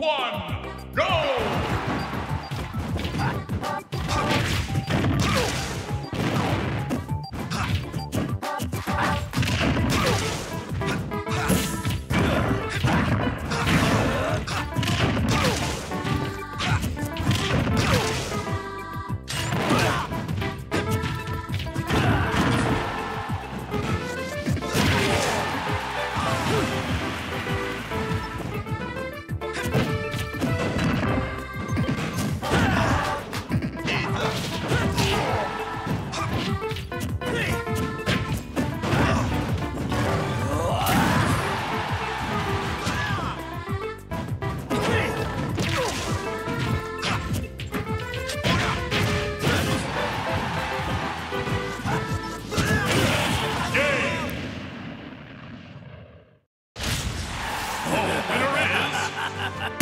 one, go! Oh, the winner is